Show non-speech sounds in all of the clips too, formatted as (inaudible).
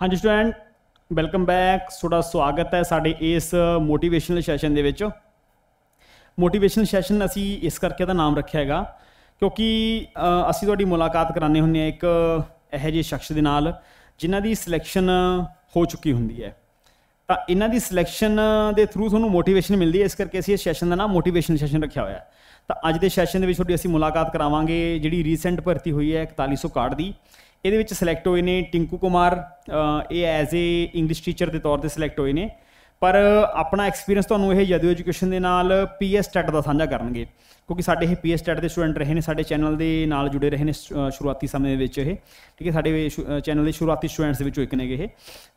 ਹਾਂਜੀ student welcome back ਤੁਹਾਡਾ ਸਵਾਗਤ ਹੈ ਸਾਡੇ ਇਸ ਮੋਟੀਵੇਸ਼ਨਲ ਸੈਸ਼ਨ ਦੇ ਵਿੱਚ। ਮੋਟੀਵੇਸ਼ਨਲ ਸੈਸ਼ਨ ਅਸੀਂ ਇਸ ਕਰਕੇ ਦਾ ਨਾਮ ਰੱਖਿਆ ਹੈਗਾ, ਕਿਉਂਕਿ ਅਸੀਂ ਤੁਹਾਡੀ ਮੁਲਾਕਾਤ ਕਰਾਣੇ ਹੁੰਦੇ ਆ ਇੱਕ ਇਹੋ ਜਿਹੇ ਸ਼ਖਸ ਦੇ ਨਾਲ, ਜਿਨ੍ਹਾਂ ਦੀ ਸਿਲੈਕਸ਼ਨ ਹੋ ਚੁੱਕੀ ਹੁੰਦੀ ਹੈ। ਤਾਂ ਇਹਨਾਂ ਦੀ ਸਿਲੈਕਸ਼ਨ ਦੇ ਥਰੂ ਤੁਹਾਨੂੰ ਮੋਟੀਵੇਸ਼ਨ ਮਿਲਦੀ ਹੈ, ਇਸ ਕਰਕੇ ਅਸੀਂ ਇਸ ਸੈਸ਼ਨ ਦਾ ਨਾਮ ਮੋਟੀਵੇਸ਼ਨ ਸੈਸ਼ਨ ਰੱਖਿਆ ਹੋਇਆ ਹੈ। ਤਾਂ ਅੱਜ ਦੇ ਸੈਸ਼ਨ ਦੇ ਵਿੱਚ ਤੁਹਾਡੀ ਅਸੀਂ ਮੁਲਾਕਾਤ ਕਰਾਵਾਂਗੇ, ਜਿਹੜੀ ਰੀਸੈਂਟ ਭਰਤੀ ਹੋਈ ਹੈ 4161 ਦੀ। ਇਹਦੇ ਵਿੱਚ ਸਿਲੈਕਟ ਹੋਏ ਨੇ ਟਿੰਕੂ ਕੁਮਾਰ ਇਹ ਐਜ਼ ਏ ਇੰਗਲਿਸ਼ ਟੀਚਰ ਦੇ ਤੌਰ ਤੇ ਸਿਲੈਕਟ ਹੋਏ ਨੇ। ਪਰ ਆਪਣਾ ਐਕਸਪੀਰੀਅੰਸ ਤੁਹਾਨੂੰ ਇਹ ਜਦੂ ਐਜੂਕੇਸ਼ਨ ਦੇ ਨਾਲ ਪੀਐਸ ਟੈਟ ਦਾ ਸਾਂਝਾ ਕਰਨਗੇ। ਕਿਉਂਕਿ ਸਾਡੇ ਇਹ ਪੀਐਸ ਟੈਟ ਦੇ ਸਟੂਡੈਂਟ ਰਹੇ ਨੇ, ਸਾਡੇ ਚੈਨਲ ਦੇ ਨਾਲ ਜੁੜੇ ਰਹੇ ਨੇ, ਸ਼- ਸ਼ੁਰੂਆਤੀ ਸਮੇਂ ਦੇ ਵਿੱਚ ਇਹ। ਠੀਕ ਹੈ, ਸਾਡੇ ਚੈਨਲ ਦੇ ਸ਼ੁਰੂਆਤੀ ਸਟੂਡੈਂਟਸ ਦੇ ਵਿੱਚੋਂ ਇੱਕ ਨੇਗੇ ਇਹ।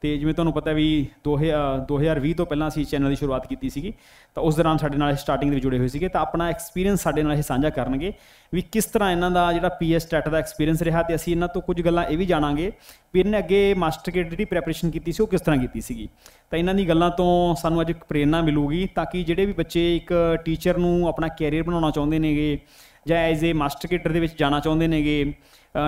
ਤੇ ਜਿਵੇਂ ਤੁਹਾਨੂੰ ਪਤਾ ਵੀ 2000 2020 ਤੋਂ ਪਹਿਲਾਂ ਅਸੀਂ ਚੈਨਲ ਦੀ ਸ਼ੁਰੂਆਤ ਕੀਤੀ ਸੀਗੀ, ਤਾਂ ਉਸ ਦੌਰਾਨ ਸਾਡੇ ਨਾਲ ਸਟਾਰਟਿੰਗ ਦੇ ਵਿੱਚ ਜੁੜੇ ਹੋਏ ਸੀਗੇ। ਤਾਂ ਆਪਣਾ ਐਕਸਪੀਰੀਅੰਸ ਸਾਡੇ ਨਾਲ ਇਹ ਸਾਂਝਾ ਕਰਨਗੇ ਵੀ ਕਿਸ ਤਰ੍ਹਾਂ ਇਹਨਾਂ ਦਾ ਜਿਹੜਾ ਪੀਐਸ ਟੈਟ ਦਾ ਐਕਸਪੀਰੀਅੰਸ ਰਿਹਾ ਤੇ ਅਸੀਂ ਇਹਨਾਂ ਤੋਂ ਕੁਝ ਗੱਲਾਂ ਇਹ ਵੀ ਜਾਣਾਂਗੇ ਵੀ ਇਹਨੇ ਅੱਗੇ ਮਾਸਟਰ ਗ੍ਰੇਡ ਜਿਹੜੀ ਪ੍ਰੈਪਰੇਸ਼ਨ ਕੀਤੀ ਸੀ ਉਹ ਕਿਸ ਤਰ੍ਹਾਂ ਕੀਤੀ ਸੀਗੀ। ਤਾਂ ਇਹਨਾਂ ਦੀ ਗੱਲਾਂ ਤੋਂ ਸਾਨੂੰ ਅੱਜ ਇੱਕ ਪ੍ਰੇਰਣਾ ਮਿਲੂਗੀ ਤਾਂ ਕਿ ਜਿਹੜੇ ਵੀ ਬੱਚੇ ਇੱਕ ਟੀਚਰ ਨੂੰ ਆਪਣਾ ਕੈਰੀਅਰ ਬਣਾਉਣਾ ਚਾਹੁੰਦੇ ਨੇਗੇ ਜਾਂ ਐਜ਼ ਏ ਮਾਸਟਰ ਕੇਟਰ ਦੇ ਵਿੱਚ ਜਾਣਾ ਚਾਹੁੰਦੇ ਨੇਗੇ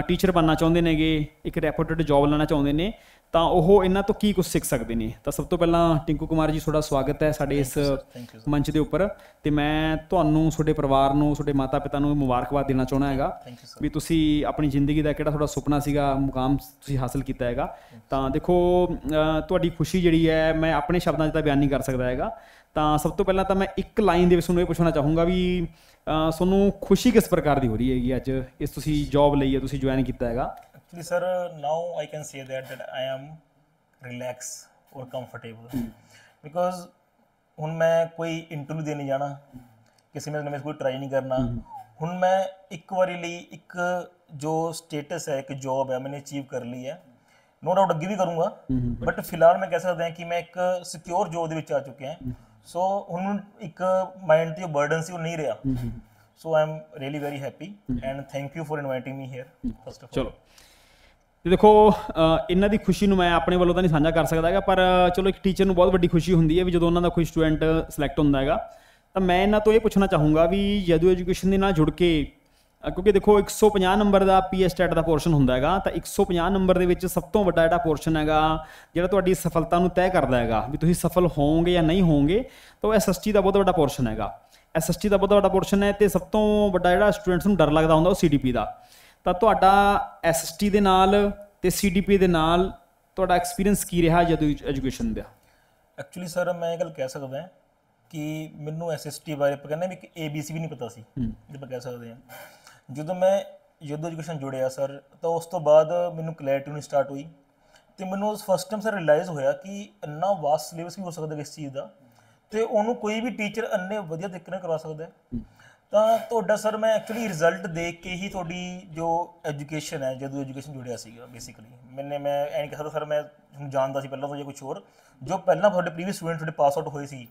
ਟੀਚਰ ਬਣਨਾ ਚਾਹੁੰਦੇ ਨੇਗੇ, ਇੱਕ ਰੈਪੂਟੇਡ ਜੌਬ ਲੈਣਾ ਚਾਹੁੰਦੇ ਨੇ ਤਾਂ ਉਹ ਇਹਨਾਂ ਤੋਂ ਕੀ ਕੁਝ ਸਿੱਖ ਸਕਦੇ ਨੇ? ਤਾਂ ਸਭ ਤੋਂ ਪਹਿਲਾਂ ਟਿੰਕੂ ਕੁਮਾਰ ਜੀ ਤੁਹਾਡਾ ਸਵਾਗਤ ਹੈ ਸਾਡੇ ਇਸ ਮੰਚ ਦੇ ਉੱਪਰ। ਤੇ ਮੈਂ ਤੁਹਾਨੂੰ ਤੁਹਾਡੇ ਪਰਿਵਾਰ ਨੂੰ ਤੁਹਾਡੇ ਮਾਤਾ ਪਿਤਾ ਨੂੰ ਮੁਬਾਰਕਬਾਦ ਦੇਣਾ ਚਾਹੁੰਦਾ ਹੈਗਾ। ਵੀ ਤੁਸੀਂ ਆਪਣੀ ਜ਼ਿੰਦਗੀ ਦਾ ਕਿਹੜਾ ਤੁਹਾਡਾ ਸੁਪਨਾ ਸੀਗਾ ਮੁਕਾਮ ਤੁਸੀਂ ਹਾਸਲ ਕੀਤਾ ਹੈਗਾ। ਤਾਂ ਦੇਖੋ ਤੁਹਾਡੀ ਖੁਸ਼ੀ ਜਿਹੜੀ ਹੈ ਮੈਂ ਆਪਣੇ ਸ਼ਬਦਾਂ 'ਚ ਤਾਂ ਬਿਆਨ ਨਹੀਂ ਕਰ ਸਕਦਾ ਹੈਗਾ। ਤਾਂ ਸਭ ਤੋਂ ਪਹਿਲਾਂ ਤਾਂ ਮੈਂ ਇੱਕ ਲਾਈਨ ਦੇ ਵਿੱਚ ਤੁਹਾਨੂੰ ਇਹ ਪੁੱਛਣਾ ਚਾਹੂੰਗਾ ਵੀ ਤੁਹਾਨੂੰ ਖੁਸ਼ੀ ਕਿਸ ਪ੍ਰਕਾਰ ਦੀ ਹੋ ਰਹੀ ਹੈਗੀ ਅੱਜ? ਇਸ ਤੁਸੀਂ ਜੌਬ ਲਈ ਹੈ ਤੁਸੀਂ ਜੁਆਇਨ ਕੀਤਾ ਹੈਗਾ। Actually, sir, now I can say that that I am relaxed or comfortable. Because ਹੁਣ ਮੈਂ ਕੋਈ ਇੰਟਰਵਿਊ ਦੇਣ ਜਾਣਾ ਕਿਸੇ ਮੈਂ ਨਵੇਂ ਕੋਈ ਟਰਾਈ ਨਹੀਂ ਕਰਨਾ ਹੁਣ ਮੈਂ ਇੱਕ ਵਾਰੀ ਲਈ ਇੱਕ ਜੋ ਸਟੇਟਸ ਹੈ ਇੱਕ ਜੌਬ ਹੈ ਮੈਨੇ ਅਚੀਵ ਕਰ ਲਈ ਹੈ ਨੋ ਡਾਊਟ ਅੱਗੇ ਵੀ ਕਰੂੰਗਾ ਬਟ ਫਿਲਹਾਲ ਮੈਂ ਕਹਿ ਸਕਦਾ ਹਾਂ ਕਿ ਮੈਂ ਇੱਕ ਸਿਕਿਉਰ ਜੌਬ ਦੇ ਵਿੱਚ ਆ ਚੁੱਕਿਆ ਹਾਂ। ਸੋ ਹੁਣ ਇੱਕ ਮਾਈਂਡ ਤੇ ਬਰਡਨ ਸੀ ਉਹ ਨਹੀਂ ਰਿਹਾ। So I am really very happy and thank you for inviting me here first of ਚਲੋ ਤੇ ਦੇਖੋ ਇਹਨਾਂ ਦੀ ਖੁਸ਼ੀ ਨੂੰ ਮੈਂ ਆਪਣੇ ਵੱਲੋਂ ਤਾਂ ਨਹੀਂ ਸਾਂਝਾ ਕਰ ਸਕਦਾ ਹੈਗਾ, ਪਰ ਚਲੋ ਇੱਕ ਟੀਚਰ ਨੂੰ ਬਹੁਤ ਵੱਡੀ ਖੁਸ਼ੀ ਹੁੰਦੀ ਹੈ ਵੀ ਜਦੋਂ ਉਹਨਾਂ ਦਾ ਕੋਈ ਸਟੂਡੈਂਟ ਸਿਲੈਕਟ ਹੁੰਦਾ ਹੈਗਾ, ਤਾਂ ਮੈਂ ਇਹਨਾਂ ਤੋਂ ਇਹ ਪੁੱਛਣਾ ਚਾਹੂੰਗਾ ਵੀ ਜਦੋਂ ਐਜੂਕੇਸ਼ਨ ਦੇ ਨਾਲ ਜੁੜ ਕੇ ਕਿਉਂਕਿ ਦੇਖੋ 150 ਨੰਬਰ ਦਾ ਪੀਐਸ ਟੈਟ ਦਾ ਪੋਰਸ਼ਨ ਹੁੰਦਾ ਹੈਗਾ, ਤਾਂ 150 ਨੰਬਰ ਦੇ ਵਿੱਚ ਸਭ ਤੋਂ ਵੱਡਾ ਜਿਹੜਾ ਪੋਰਸ਼ਨ ਹੈਗਾ, ਜਿਹੜਾ ਤੁਹਾਡੀ ਸਫਲਤਾ ਨੂੰ ਤੈਅ ਕਰਦਾ ਹੈਗਾ, ਵੀ ਤੁਸੀਂ ਸਫਲ ਹੋਵੋਗੇ ਜਾਂ ਨਹੀਂ ਹੋਵੋਗੇ, ਤਾਂ ਉਹ ਐਸਐਸਟੀ ਦਾ ਬਹੁਤ ਵੱਡਾ ਪੋਰਸ਼ਨ ਹੈਗਾ। ਐਸਐਸਟੀ ਦਾ ਬਹੁਤ ਵੱਡਾ ਪੋਰਸ਼ਨ ਹੈ ਤੇ ਸਭ ਤੋਂ ਵੱਡਾ ਜਿਹੜਾ ਸਟੂਡੈਂਟਸ ਨੂੰ ਡਰ ਲੱਗਦਾ ਹੁੰਦਾ ਉਹ ਸੀਡੀਪੀ ਦਾ। ਤਾਂ ਤੁਹਾਡਾ ਐਸਐਸਟੀ ਦੇ ਨਾਲ ਤੇ ਸੀਡੀਪੀ ਦੇ ਨਾਲ ਤੁਹਾਡਾ ਐਕਸਪੀਰੀਅੰਸ ਕੀ ਰਿਹਾ ਜਦੋਂ ਐਜੂਕੇਸ਼ਨ ਦਾ? ਐਕਚੁਅਲੀ ਸਰ ਮੈਂ ਇਹ ਗੱਲ ਕਹਿ ਸਕਦਾ ਕਿ ਮੈਨੂੰ ਐਸਐਸਟੀ ਬਾਰੇ ਆਪਾਂ ਕਹਿੰਦੇ ਵੀ ਇੱਕ ਏਬੀਸੀ ਵੀ ਨਹੀਂ ਪਤਾ ਸੀ। ਜੇ ਆਪਾਂ ਕਹਿ ਸਕਦੇ ਹਾਂ। ਜਦੋਂ ਮੈਂ ਯੁੱਧ ਐਜੂਕੇਸ਼ਨ ਜੁੜਿਆ ਸਰ ਤਾਂ ਉਸ ਤੋਂ ਬਾਅਦ ਮੈਨੂੰ ਕਲੈਰਿਟੀ ਹੋਣੀ ਸਟਾਰਟ ਹੋਈ ਤੇ ਮੈਨੂੰ ਉਸ ਫਸਟ ਟਾਈਮ ਸਰ ਰਿਅਲਾਈਜ਼ ਹੋਇਆ ਕਿ ਇੰਨਾ ਵਾਸਟ ਸਿਲੇਬਸ ਵੀ ਹੋ ਸਕਦਾ ਇਸ ਚੀਜ਼ ਦਾ ਤੇ ਉਹਨੂੰ ਕੋਈ ਵੀ ਟੀਚਰ ਇੰਨੇ ਵਧੀਆ ਤਰੀਕੇ ਨਾਲ ਕਰਵਾ ਸਕਦਾ ਹੈ। ਤਾਂ ਤੁਹਾਡਾ ਸਰ ਮੈਂ ਐਕਚੁਅਲੀ ਰਿਜ਼ਲਟ ਦੇਖ ਕੇ ਹੀ ਤੁਹਾਡੀ ਜੋ ਐਜੂਕੇਸ਼ਨ ਹੈ, ਜਦੋਂ ਐਜੂਕੇਸ਼ਨ ਜੁੜਿਆ ਸੀਗਾ ਬੇਸਿਕਲੀ ਮੈਨੇ ਮੈਂ ਐਂ ਨਹੀਂ ਕਹਦਾ ਸਰ, ਮੈਂ ਤੁਹਾਨੂੰ ਜਾਣਦਾ ਸੀ ਪਹਿਲਾਂ ਤੋਂ ਜਾਂ ਕੁਝ ਹੋਰ, ਜੋ ਪਹਿਲਾਂ ਤੁਹਾਡੇ ਪ੍ਰੀਵੀਅਸ ਸਟੂਡੈਂਟ ਤੁਹਾਡੇ ਪਾਸ ਆਊਟ ਹੋਏ ਸੀ,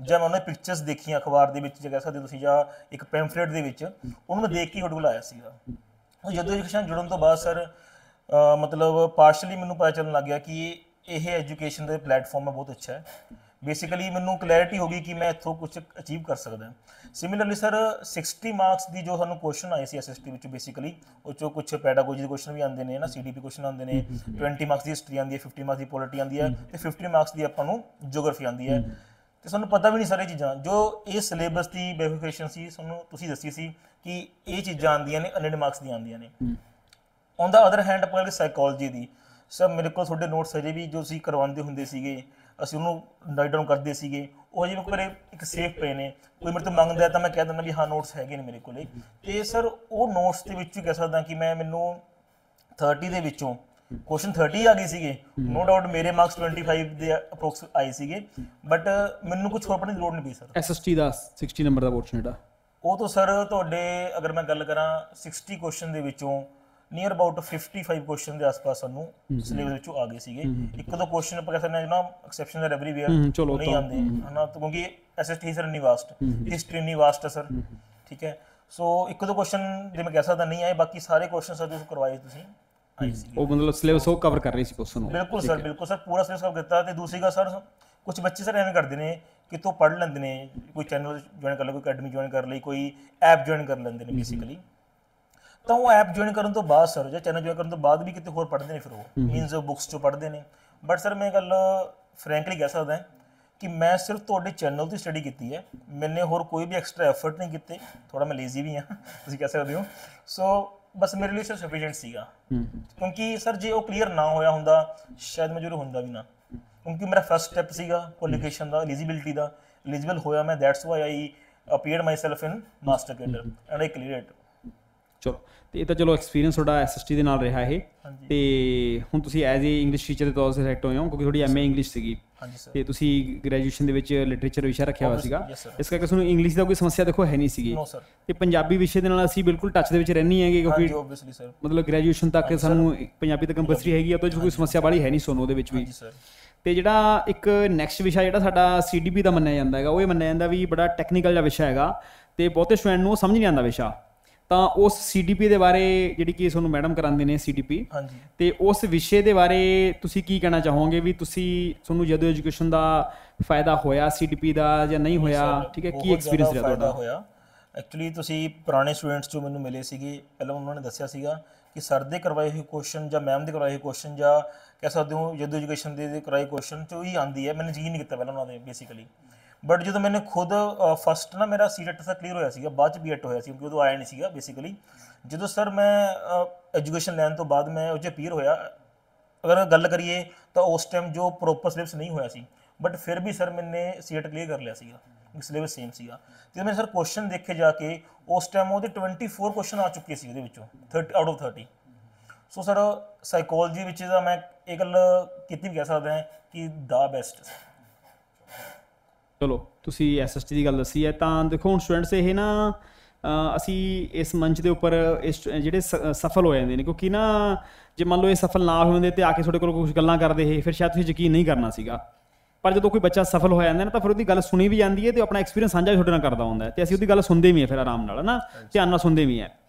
ਜਾਂ ਮੈਂ ਉਹਨਾਂ ਦੀ ਪਿਕਚਰਸ ਦੇਖੀਆਂ ਅਖਬਾਰ ਦੇ ਵਿੱਚ, ਜਾਂ ਕਹਿ ਸਕਦੇ ਹੋ ਤੁਸੀਂ, ਜਾਂ ਇੱਕ ਪੈਂਫਲੇਟ ਦੇ ਵਿੱਚ, ਉਹਨਾਂ ਨੂੰ ਦੇਖ ਕੇ ਹੀ ਤੁਹਾਡੇ ਕੋਲ ਆਇਆ ਸੀਗਾ। ਉਹ ਜਦੋਂ ਐਜੂਕੇਸ਼ਨ ਜੁੜਨ ਤੋਂ ਬਾਅਦ ਸਰ ਮਤਲਬ ਪਾਰਸ਼ਲੀ ਮੈਨੂੰ ਪਤਾ ਚੱਲਣ ਲੱਗ ਗਿਆ ਕਿ ਇਹ ਐਜੂਕੇਸ਼ਨ ਦਾ ਪਲੇਟਫਾਰਮ ਹੈ, ਬਹੁਤ ਅੱਛਾ ਹੈ। ਬੇਸਿਕਲੀ ਮੈਨੂੰ ਕਲੈਰਿਟੀ ਹੋ ਗਈ ਕਿ ਮੈਂ ਇੱਥੋਂ ਕੁਝ ਅਚੀਵ ਕਰ ਸਕਦਾ ਸਿਮਿਲਰਲੀ ਸਰ 60 ਮਾਰਕਸ ਦੀ ਜੋ ਸਾਨੂੰ ਕੁਐਸਚਨ ਆਏ ਸੀ ਐਸਐਸਟੀ ਵਿੱਚ ਬੇਸਿਕਲੀ ਉਹ ਚੋਂ ਕੁਝ ਪੈਡਾਗੋਜੀ ਦੇ ਕੁਐਸਚਨ ਵੀ ਆਉਂਦੇ ਨੇ ਨਾ ਸੀਡੀਪੀ ਕੁਐਸਚਨ ਆਉਂਦੇ ਨੇ 20 ਮਾਰਕਸ ਦੀ ਹਿਸਟਰੀ ਆਉਂਦੀ ਹੈ 50 ਮਾਰਕਸ ਦੀ ਪੋਲਿਟੀ ਆਉਂਦੀ ਹੈ ਤੇ 50 ਮਾਰਕਸ ਦੀ ਆਪਾਂ ਨੂੰ ਜੀਓਗ੍ਰਾਫੀ ਆਉਂਦੀ ਹੈ। ਤੇ ਸਾਨੂੰ ਪਤਾ ਵੀ ਨਹੀਂ ਸਾਰੇ ਚੀਜ਼ਾਂ। ਜੋ ਇਹ ਸਿਲੇਬਸ ਦੀ ਵੈਰੀਫਿਕੇਸ਼ਨ ਸੀ ਸਾਨੂੰ ਤੁਸੀਂ ਦੱਸੀ ਸੀ ਕਿ ਇਹ ਚੀਜ਼ਾਂ ਆਉਂਦੀਆਂ ਨੇ ਅਨੇਡ ਮਾਰਕਸ ਦੀਆਂ ਆਉਂਦੀਆਂ ਨੇ। ਔਨ ਦਾ ਅਦਰ ਹੈਂਡ ਆਪਾਂ ਸਾਈਕੋਲੋਜੀ ਦੀ ਸਰ ਮੇਰੇ ਕੋਲ ਤੁਹਾਡੇ ਨੋਟਸ ਅਜੇ ਵੀ ਜੋ ਤੁਸੀਂ ਕਰਵਾਉਂਦੇ ਹੁੰਦੇ ਸੀਗੇ ਅਸੀਂ ਉਹਨੂੰ ਰਾਈਟ ਡਾਊਨ ਕਰਦੇ ਸੀਗੇ। ਉਹ ਜਿਵੇਂ ਕੋਲੇ ਇੱਕ ਸੇਫ ਪਏ ਨੇ ਕੋਈ ਮੇਰੇ ਤੋਂ ਮੰਗਦਾ ਤਾਂ ਮੈਂ ਕਹਿ ਦਿੰਦਾ ਵੀ ਹਾਂ ਨੋਟਸ ਹੈਗੇ ਨੇ ਮੇਰੇ ਕੋਲੇ। ਤੇ ਸਰ ਉਹ ਨੋਟਸ ਦੇ ਵਿੱਚ ਕਹਿ ਸਕਦਾ ਕਿ ਮੈਂ ਮੈਨੂੰ 30 ਦੇ ਵਿੱਚੋਂ ਕੁਐਸਚਨ 30 ਆ ਗਏ ਸੀਗੇ। ਨੋ ਡਾਊਟ ਮੇਰੇ ਮਾਰਕਸ 25 ਦੇ ਅਪਰੋਕਸ ਆਏ ਸੀਗੇ। ਬਟ ਮੈਨੂੰ ਕੁਝ ਹੋਰ ਪੜ੍ਹਨ ਦੀ ਲੋੜ ਨਹੀਂ ਪਈ ਸਰ ਐਸਐਸਟੀ ਦਾ 60 ਨੰਬਰ ਦਾ ਪੋਰਸ਼ਨ ਜਿਹੜਾ। ਉਹ ਤਾਂ ਸਰ ਤੁਹਾਡੇ ਅਗਰ ਮੈਂ ਗੱਲ ਕਰਾਂ 60 ਕੁਐਸਚਨ ਦੇ ਵਿੱਚੋਂ ਨੀਅਰ ਅਬਾਊਟ 55 ਕੁਐਸਚਨ ਦੇ ਆਸ-ਪਾਸ ਸਾਨੂੰ ਸਿਲੇਬਸ ਵਿੱਚੋਂ ਆ ਗਏ ਸੀਗੇ। ਇੱਕ ਦੋ ਕੁਐਸਚਨ ਆਪਾਂ ਕਹਿ ਸਕਦੇ ਹਾਂ ਜਨਾ ਐਕਸੈਪਸ਼ਨ ਦਾ ਐਵਰੀਵੇਅਰ ਨਹੀਂ ਆਉਂਦੇ। ਹਨਾ ਕਿਉਂਕਿ ਐਸਐਸਟੀ ਸਰ ਇੰਨੀ ਵਾਸਟ ਹਿਸਟਰੀ ਇੰਨੀ ਵਾਸਟ ਸਰ ਠੀਕ ਹੈ। ਸੋ ਇੱਕ ਦੋ ਕੁਐਸਚਨ ਜੇ ਮੈਂ ਕਹਿ ਸਕਦਾ ਨਹੀਂ ਆਏ ਬਾਕੀ ਸਾਰੇ ਕੁਐਸਚਨ ਸਰ ਜੋ ਕਰਵਾਏ ਤੁਸੀਂ। ਉਹ ਮਤਲਬ ਸਿਲੇਬਸ ਉਹ ਕਵਰ ਕਰ ਰਹੀ ਸੀ ਪੋਸਨ ਨੂੰ ਬਿਲਕੁਲ ਸਰ ਬਿਲਕੁਲ ਸਰ ਪੂਰਾ ਸਿਲੇਬਸ ਕਵਰ ਕੀਤਾ ਤੇ ਦੂਸਰੀ ਗੱਲ ਸਰ ਕੁਝ ਬੱਚੇ ਸਰ ਐਵੇਂ ਕਰਦੇ ਨੇ ਕਿ ਤੋਂ ਪੜ੍ਹ ਲੈਂਦੇ ਨੇ ਕੋਈ ਚੈਨਲ ਜੁਆਇਨ ਕਰ ਲੈ ਕੋਈ ਅਕੈਡਮੀ ਜੁਆਇਨ ਕਰ ਲਈ ਕੋਈ ਐਪ ਜੁਆਇਨ ਕਰ ਲੈਂਦੇ ਨੇ ਬੇਸਿਕਲੀ ਤਾਂ ਉਹ ਐਪ ਜੁਆਇਨ ਕਰਨ ਤੋਂ ਬਾਅਦ ਸਰ ਜਾਂ ਚੈਨਲ ਜੁਆਇਨ ਕਰਨ ਤੋਂ ਬਾਅਦ ਵੀ ਕਿਤੇ ਹੋਰ ਪੜ੍ਹਦੇ ਨੇ ਫਿਰ ਉਹ। ਮੀਨਸ ਬੁੱਕਸ ਚੋਂ ਪੜ੍ਹਦੇ ਨੇ। ਬਟ ਸਰ ਮੈਂ ਗੱਲ ਫ੍ਰੈਂਕਲੀ ਕਹਿ ਸਕਦਾ ਕਿ ਮੈਂ ਸਿਰਫ ਤੁਹਾਡੇ ਚੈਨਲ ਦੀ ਸਟੱਡੀ ਕੀਤੀ ਹੈ। ਮੈਨੇ ਹੋਰ ਕੋਈ ਵੀ ਐਕਸਟਰਾ ਐਫਰਟ ਨਹੀਂ ਕੀਤੇ। ਥੋੜਾ ਮੈਂ ਲੇਜ਼ੀ ਵੀ ਹਾਂ (laughs) ਤੁਸੀਂ ਕਹਿ ਸਕਦੇ ਹੋ। ਸੋ ਬਸ ਮੇਰੇ ਲਈ ਸਿਰਫ ਸਫੀਸ਼ੀਐਂਟ ਸੀਗਾ। ਕਿਉਂਕਿ ਸਰ ਜੇ ਉਹ ਕਲੀਅਰ ਨਾ ਹੋਇਆ ਹੁੰਦਾ ਸ਼ਾਇਦ ਮੈਂ ਜ਼ਰੂਰ ਹੁੰਦਾ ਵੀ ਨਾ। ਕਿਉਂਕਿ ਮੇਰਾ ਫਰਸਟ ਸਟੈਪ ਸੀਗਾ ਕੁਆਲੀਫਿਕੇਸ਼ਨ ਦਾ ਐਲੀਜੀਬਿਲਟੀ ਦਾ। ਐਲੀਜੀਬਲ ਹੋਇਆ ਮੈਂ that's why I appeared myself in master cadre and I clear it ਚਲੋ ਤੇ ਇਹ ਤਾਂ ਚਲੋ ਐਕਸਪੀਰੀਅੰਸ ਤੁਹਾਡਾ ਐਸਐਸਟੀ ਦੇ ਨਾਲ ਰਿਹਾ ਇਹ। ਤੇ ਹੁਣ ਤੁਸੀਂ ਐਜ਼ ਏ ਇੰਗਲਿਸ਼ ਟੀਚਰ ਦੇ ਤੌਰ ਤੇ ਸਿਲੈਕਟ ਹੋਏ ਹੋ ਕਿਉਂਕਿ ਤੁਹਾਡੀ ਐਮਏ ਇੰਗਲਿਸ਼ ਸੀਗੀ। ਤੇ ਤੁਸੀਂ ਗ੍ਰੈਜੂਏਸ਼ਨ ਦੇ ਵਿੱਚ ਲਿਟਰੇਚਰ ਵਿਸ਼ਾ ਰੱਖਿਆ ਹੋਇਆ ਸੀਗਾ। ਇਸ ਕਰਕੇ ਤੁਹਾਨੂੰ ਇੰਗਲਿਸ਼ ਦਾ ਕੋਈ ਸਮੱਸਿਆ ਦੇਖੋ ਹੈ ਨਹੀਂ ਸੀਗੀ। ਤੇ ਪੰਜਾਬੀ ਵਿਸ਼ੇ ਦੇ ਨਾਲ ਅਸੀਂ ਬਿਲਕੁਲ ਟੱਚ ਦੇ ਵਿੱਚ ਰਹਿਣੀ ਹੈਗੇ ਕਿਉਂਕਿ ਮਤਲਬ ਗ੍ਰੈਜੂਏਸ਼ਨ ਤੱਕ ਸਾਨੂੰ ਪੰਜਾਬੀ ਤਾਂ ਕੰਪਲਸਰੀ ਹੈਗੀ ਆ ਤਾਂ ਕੋਈ ਸਮੱਸਿਆ ਵਾਲੀ ਹੈ ਨਹੀਂ ਸੋਨੂੰ ਉਹਦੇ ਵਿੱਚ ਵੀ। ਤੇ ਜਿਹੜਾ ਇੱਕ ਨੈਕਸਟ ਵਿਸ਼ਾ ਜਿਹੜਾ ਸਾਡਾ ਸੀਡੀਪੀ ਦਾ ਮੰਨਿਆ ਜਾਂਦਾ ਹੈਗਾ ਉਹ ਇਹ ਮੰਨਿਆ ਜਾਂਦਾ ਵੀ ਬੜਾ ਟੈਕਨੀਕਲ ਜਿਹਾ ਵਿਸ਼ਾ ਹੈਗਾ ਤੇ ਬਹੁਤੇ ਸਟੂਡੈਂਟ ਨੂੰ ਸਮਝ ਨਹੀਂ ਆਉਂਦਾ ਵਿਸ਼ਾ। ਤਾਂ ਉਸ ਸੀਡੀਪੀ ਦੇ ਬਾਰੇ ਜਿਹੜੀ ਕਿ ਤੁਹਾਨੂੰ ਮੈਡਮ ਕਰਾਉਂਦੇ ਨੇ ਸੀਡੀਪੀ ਹਾਂਜੀ। ਤੇ ਉਸ ਵਿਸ਼ੇ ਦੇ ਬਾਰੇ ਤੁਸੀਂ ਕੀ ਕਹਿਣਾ ਚਾਹੋਗੇ ਵੀ ਤੁਸੀਂ ਤੁਹਾਨੂੰ ਜਦੋਂ ਐਜੂਕੇਸ਼ਨ ਦਾ ਫਾਇਦਾ ਹੋਇਆ ਸੀਡੀਪੀ ਦਾ ਜਾਂ ਨਹੀਂ ਹੋਇਆ ਠੀਕ ਹੈ ਕੀ ਐਕਸਪੀਰੀਅੰਸ ਰਿਹਾ ਤੁਹਾਡਾ? ਹੋਇਆ। ਐਕਚੁਅਲੀ ਤੁਸੀਂ ਪੁਰਾਣੇ ਸਟੂਡੈਂਟਸ ਜੋ ਮੈਨੂੰ ਮਿਲੇ ਸੀਗੇ ਪਹਿਲਾਂ ਉਹਨਾਂ ਨੇ ਦੱਸਿਆ ਸੀਗਾ ਕਿ ਸਰ ਦੇ ਕਰਵਾਏ ਹੋਏ ਕੁਐਸਚਨ ਜਾਂ ਮੈਮ ਦੇ ਕਰਵਾਏ ਹੋਏ ਕੁਐਸਚਨ ਜਾਂ ਕਹਿ ਸਕਦੇ ਹੋ ਜਦੋਂ ਐਜੂਕੇਸ਼ਨ ਦੇ ਕਰਵਾਏ ਕੁਐਸਚਨ ਚੋਂ ਹੀ ਆਂਦੀ ਹੈ। ਮੈंने ਯਕੀਨ ਨਹੀਂ ਕੀਤਾ ਪਹਿਲਾਂ ਉਹਨਾਂ ਦੇ ਬੇਸਿਕਲੀ ਬਟ ਜਦੋਂ ਮੈਨੇ ਖੁਦ ਫਸਟ ਨਾ ਮੇਰਾ ਸੀਟੈਟ ਤਾਂ ਕਲੀਅਰ ਹੋਇਆ ਸੀਗਾ, ਬਾਅਦ ਚ ਬੀਐਟ ਹੋਇਆ ਸੀ, ਕਿਉਂਕਿ ਉਦੋਂ ਆਇਆ ਨਹੀਂ ਸੀਗਾ ਬੇਸਿਕਲੀ ਜਦੋਂ ਸਰ ਮੈਂ ਐਜੂਕੇਸ਼ਨ ਲੈਣ ਤੋਂ ਬਾਅਦ ਮੈਂ ਉਹ ਜੇ ਪੀਰ ਹੋਇਆ, ਅਗਰ ਗੱਲ ਕਰੀਏ ਤਾਂ ਉਸ ਟਾਈਮ ਜੋ ਪ੍ਰੋਪਰ ਸਿਲੇਬਸ ਨਹੀਂ ਹੋਇਆ ਸੀ ਬਟ ਫਿਰ ਵੀ ਸਰ ਮੈਨੇ ਸੀਟ ਕਲੀਅਰ ਕਰ ਲਿਆ ਸੀਗਾ ਸਿਲੇਬਸ ਸੇਮ ਸੀਗਾ। ਤੇ ਮੈਂ ਸਰ ਕੁਐਸਚਨ ਦੇਖੇ ਜਾ ਕੇ, ਉਸ ਟਾਈਮ ਉਹਦੇ 24 ਕੁਐਸਚਨ ਆ ਚੁੱਕੇ ਸੀ ਉਹਦੇ ਵਿੱਚੋਂ 30 out of 30 so sir psychology ਵਿੱਚ ਤਾਂ ਮੈਂ ਇਹ ਗੱਲ ਕੀਤੀ ਵੀ ਕਹਿ ਸਕਦਾ ਹਾਂ ਕਿ ਦਾ ਬੈਸਟ ਚਲੋ, ਤੁਸੀਂ ਐਸਐਸਟੀ ਦੀ ਗੱਲ ਦੱਸੀ ਹੈ, ਤਾਂ ਦੇਖੋ ਹੁਣ ਸਟੂਡੈਂਟਸ ਇਹ ਨਾ ਅਸੀਂ ਇਸ ਮੰਚ ਦੇ ਉੱਪਰ ਇਸ ਜਿਹੜੇ ਸ- ਸਫਲ ਹੋ ਜਾਂਦੇ ਨੇ, ਕਿਉਂਕਿ ਨਾ ਜੇ ਮੰਨ ਲਓ ਇਹ ਸਫਲ ਨਾ ਹੋਏ ਹੁੰਦੇ ਤੇ ਆ ਕੇ ਤੁਹਾਡੇ ਕੋਲ ਕੁਝ ਗੱਲਾਂ ਕਰਦੇ ਇਹ, ਫਿਰ ਸ਼ਾਇਦ ਤੁਸੀਂ ਯਕੀਨ ਨਹੀਂ ਕਰਨਾ ਸੀਗਾ। ਪਰ ਜਦੋਂ ਕੋਈ ਬੱਚਾ ਸਫਲ ਹੋ ਜਾਂਦਾ ਨਾ, ਤਾਂ ਫਿਰ ਉਹਦੀ ਗੱਲ ਸੁਣੀ ਵੀ ਜਾਂਦੀ ਹੈ ਤੇ ਆਪਣਾ ਐਕਸਪੀਰੀਅੰਸ ਸਾਂਝਾ ਵੀ ਤੁਹਾਡੇ ਨਾਲ ਕਰਦਾ ਹੁੰਦਾ ਹੈ ਤੇ ਅਸੀਂ ਉਹਦੀ ਗੱਲ ਸੁਣਦੇ ਵੀ ਹੈ ਫਿਰ ਆਰਾਮ ਨਾਲ ਨਾ? ਧਿਆਨ ਨਾਲ ਸੁਣਦੇ ਵੀ ਹੈ।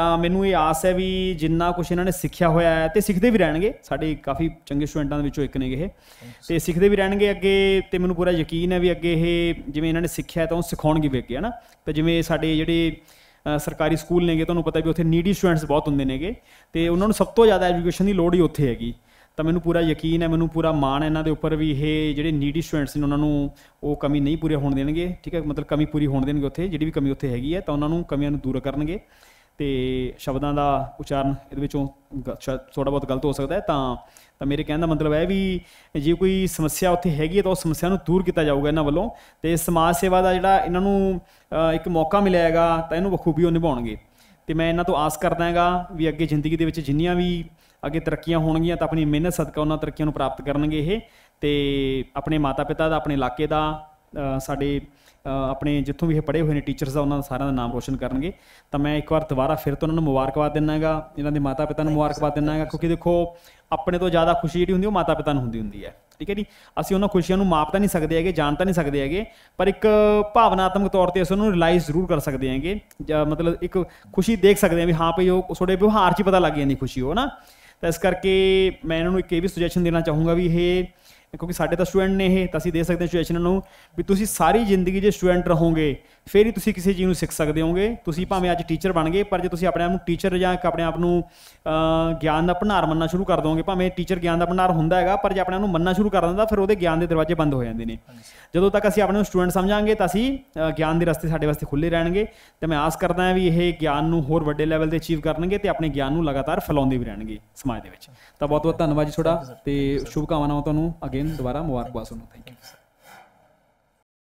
ਤਾਂ ਮੈਨੂੰ ਇਹ ਆਸ ਹੈ ਵੀ ਜਿੰਨਾ ਕੁਝ ਇਹਨਾਂ ਨੇ ਸਿੱਖਿਆ ਹੋਇਆ ਹੈ, ਤੇ ਸਿੱਖਦੇ ਵੀ ਰਹਿਣਗੇ। ਸਾਡੇ ਕਾਫੀ ਚੰਗੇ ਸਟੂਡੈਂਟਾਂ ਦੇ ਵਿੱਚੋਂ ਇੱਕ ਨੇਗੇ ਇਹ। ਤੇ ਸਿੱਖਦੇ ਵੀ ਰਹਿਣਗੇ ਅੱਗੇ, ਤੇ ਮੈਨੂੰ ਪੂਰਾ ਯਕੀਨ ਹੈ ਵੀ ਅੱਗੇ ਇਹ ਜਿਵੇਂ ਇਹਨਾਂ ਨੇ ਸਿੱਖਿਆ ਤਾਂ ਉਹ ਸਿਖਾਉਣਗੇ ਵੀ ਅੱਗੇ, ਹਨਾ? ਤੇ ਜਿਵੇਂ ਸਾਡੇ ਜਿਹੜੇ ਸਰਕਾਰੀ ਸਕੂਲ ਨੇਗੇ, ਤੁਹਾਨੂੰ ਪਤਾ ਵੀ ਉੱਥੇ ਨੀਡੀ ਸਟੂਡੈਂਟਸ ਬਹੁਤ ਹੁੰਦੇ ਨੇਗੇ। ਤੇ ਉਹਨਾਂ ਨੂੰ ਸਭ ਤੋਂ ਜ਼ਿਆਦਾ ਐਜੂਕੇਸ਼ਨ ਦੀ ਲੋੜ ਹੀ ਉੱਥੇ ਹੈਗੀ। ਤਾਂ ਮੈਨੂੰ ਪੂਰਾ ਯਕੀਨ ਹੈ, ਮੈਨੂੰ ਪੂਰਾ ਮਾਣ ਹੈ ਇਹਨਾਂ ਦੇ ਉੱਪਰ ਵੀ ਇਹ ਜਿਹੜੇ ਨੀਡੀ ਸਟੂਡੈਂਟਸ ਨੇ ਉਹਨਾਂ ਨੂੰ ਉਹ ਕਮੀ ਨਹੀਂ ਪੂਰੀ ਹੋਣ ਦੇਣਗੇ, ਠੀਕ ਹੈ? ਮਤਲਬ ਕਮੀ ਪੂਰੀ ਹੋਣ ਦੇਣਗੇ ਉੱਥੇ, ਜਿਹੜੀ ਵੀ ਕਮੀ ਉੱਥੇ ਹੈਗੀ ਹੈ, ਤਾਂ ਉਹਨਾਂ ਨੂੰ ਕਮੀਆਂ ਨੂੰ ਦੂਰ ਕਰਨਗੇ। ਤੇ ਸ਼ਬਦਾਂ ਦਾ ਉਚਾਰਨ ਇਹਦੇ ਵਿੱਚੋਂ ਥੋੜਾ ਬਹੁਤ ਗਲਤ ਹੋ ਸਕਦਾ ਹੈ, ਤਾਂ ਤਾਂ ਮੇਰੇ ਕਹਿਣ ਦਾ ਮਤਲਬ ਹੈ ਵੀ ਜੇ ਕੋਈ ਸਮੱਸਿਆ ਉੱਥੇ ਹੈਗੀ ਹੈ ਤਾਂ ਉਸ ਸਮੱਸਿਆ ਨੂੰ ਦੂਰ ਕੀਤਾ ਜਾਊਗਾ ਇਹਨਾਂ ਵੱਲੋਂ ਤੇ ਸਮਾਜ ਸੇਵਾ ਦਾ ਜਿਹੜਾ ਇਹਨਾਂ ਨੂੰ ਇੱਕ ਮੌਕਾ ਮਿਲਿਆ ਹੈਗਾ ਤਾਂ ਇਹਨੂੰ ਬਖੂਬੀ ਉਹ ਨਿਭਾਉਣਗੇ। ਤੇ ਮੈਂ ਇਹਨਾਂ ਤੋਂ ਆਸ ਕਰਦਾ ਹੈਗਾ ਵੀ ਅੱਗੇ ਜ਼ਿੰਦਗੀ ਦੇ ਵਿੱਚ ਜਿੰਨੀਆਂ ਵੀ ਅੱਗੇ ਤਰੱਕੀਆਂ ਹੋਣਗੀਆਂ ਤਾਂ ਆਪਣੀ ਮਿਹਨਤ ਸਦਕਾ ਉਹਨਾਂ ਤਰੱਕੀਆਂ ਨੂੰ ਪ੍ਰਾਪਤ ਕਰਨਗੇ ਇਹ ਤੇ ਆਪਣੇ ਮਾਤਾ ਪਿਤਾ ਦਾ, ਆਪਣੇ ਇਲਾਕੇ ਦਾ ਸਾਡੇ ਆਪਣੇ ਜਿੱਥੋਂ ਵੀ ਇਹ ਪੜ੍ਹੇ ਹੋਏ ਨੇ ਟੀਚਰਸ ਦਾ ਉਹਨਾਂ ਦਾ ਸਾਰਿਆਂ ਦਾ ਨਾਮ ਰੋਸ਼ਨ ਕਰਨਗੇ। ਤਾਂ ਮੈਂ ਇੱਕ ਵਾਰ ਦੁਬਾਰਾ ਫਿਰ ਤੋਂ ਉਹਨਾਂ ਨੂੰ ਮੁਬਾਰਕਬਾਦ ਦਿੰਦਾ ਹੈਗਾ ਇਹਨਾਂ ਦੇ ਮਾਤਾ ਪਿਤਾ ਨੂੰ ਮੁਬਾਰਕਬਾਦ ਦਿੰਦਾ ਹੈਗਾ ਕਿਉਂਕਿ ਦੇਖੋ ਆਪਣੇ ਤੋਂ ਜ਼ਿਆਦਾ ਖੁਸ਼ੀ ਜਿਹੜੀ ਹੁੰਦੀ ਉਹ ਮਾਤਾ ਪਿਤਾ ਨੂੰ ਹੁੰਦੀ ਹੁੰਦੀ ਹੈ। ਠੀਕ ਹੈ ਜੀ? ਅਸੀਂ ਉਹਨਾਂ ਖੁਸ਼ੀਆਂ ਨੂੰ ਮਾਪ ਤਾਂ ਨਹੀਂ ਸਕਦੇ ਹੈਗੇ ਜਾਣ ਤਾਂ ਨਹੀਂ ਸਕਦੇ ਹੈਗੇ ਪਰ ਇੱਕ ਭਾਵਨਾਤਮਕ ਤੌਰ ਤੇ ਅਸੀਂ ਉਹਨੂੰ ਰਿਅਲਾਈਜ਼ ਜ਼ਰੂਰ ਕਰ ਸਕਦੇ ਹੈਗੇ ਜਾਂ ਮਤਲਬ ਇੱਕ ਖੁਸ਼ੀ ਦੇਖ ਸਕਦੇ ਹਾਂ ਵੀ ਹਾਂ ਭਈ ਉਹ ਤੁਹਾਡੇ ਵਿਵਹਾਰ 'ਚ ਪਤਾ ਲੱਗ ਜਾਂਦੀ ਖੁਸ਼ੀ ਉਹ ਨਾ। ਤਾਂ ਇਸ ਕਰਕੇ ਮੈਂ ਇਹਨਾਂ ਨੂੰ ਇੱਕ ਇਹ ਵੀ ਸੁਜੈਸ਼ਨ ਦੇਣਾ ਚਾਹੂੰਗਾ ਵੀ ਇਹ ਕਿਉਂਕਿ ਸਾਡੇ ਤਾਂ ਸਟੂਡੈਂਟ ਨੇ ਇਹ ਤਾਂ ਅਸੀਂ ਦੇ ਸਕਦੇ ਹਾਂ ਸੁਜੈਸ਼ਨ ਨੂੰ ਵੀ ਤੁਸੀਂ ਸਾਰੀ ਜ਼ਿੰਦਗੀ ਜੇ ਸਟੂਡੈਂਟ ਰਹੋਗੇ ਫਿਰ ਹੀ ਤੁਸੀਂ ਕਿਸੇ ਚੀਜ਼ ਨੂੰ ਸਿੱਖ ਸਕਦੇ ਹੋਗੇ। ਤੁਸੀਂ ਭਾਵੇਂ ਅੱਜ ਟੀਚਰ ਬਣ ਗਏ ਪਰ ਜੇ ਤੁਸੀਂ ਆਪਣੇ ਆਪ ਨੂੰ ਟੀਚਰ ਜਾਂ ਆਪਣੇ ਆਪ ਨੂੰ ਗਿਆਨ ਦਾ ਭੰਡਾਰ ਮੰਨਣਾ ਸ਼ੁਰੂ ਕਰ ਦੋਗੇ ਭਾਵੇਂ ਟੀਚਰ ਗਿਆਨ ਦਾ ਭੰਡਾਰ ਹੁੰਦਾ ਹੈਗਾ ਪਰ ਜੇ ਆਪਣੇ ਆਪ ਨੂੰ ਮੰਨਣਾ ਸ਼ੁਰੂ ਕਰ ਦਿੰਦਾ ਫਿਰ ਉਹਦੇ ਗਿਆਨ ਦੇ ਦਰਵਾਜ਼ੇ ਬੰਦ ਹੋ ਜਾਂਦੇ ਨੇ। ਜਦੋਂ ਤੱਕ ਅਸੀਂ ਆਪਣੇ ਨੂੰ ਸਟੂਡੈਂਟ ਸਮਝਾਂਗੇ ਤਾਂ ਅਸੀਂ ਗਿਆਨ ਦੇ ਰਸਤੇ ਸਾਡੇ ਵਾਸਤੇ ਖੁੱਲੇ ਰਹਿਣਗੇ। ਤੇ ਮੈਂ ਆਸ ਕਰਦਾ ਹਾਂ ਵੀ ਇਹ ਗਿਆਨ ਨੂੰ ਹੋਰ ਵੱਡੇ ਲੈਵਲ ਤੇ ਅਚੀਵ ਕਰਨਗੇ ਤੇ ਆਪਣੇ ਗਿਆਨ ਨੂੰ ਲਗਾਤਾਰ ਫੈਲਾਉਂਦੇ ਵੀ ਰਹਿਣਗੇ ਸਮਾਜ ਦੇ ਵਿੱਚ। ਤਾਂ ਬਹੁਤ ਬਹੁਤ ਧੰਨਵਾਦ ਜੀ ਤੁਹਾਡਾ ਤੇ ਸ਼ੁਭ ਕਾਮਨਾਵਾਂ ਤੁਹਾਨੂੰ ਅਗੇਨ ਦੁਬਾਰਾ ਮੁਬਾਰਕਬਾਦ ਤੁਹਾਨੂੰ ਥੈਂਕ ਯੂ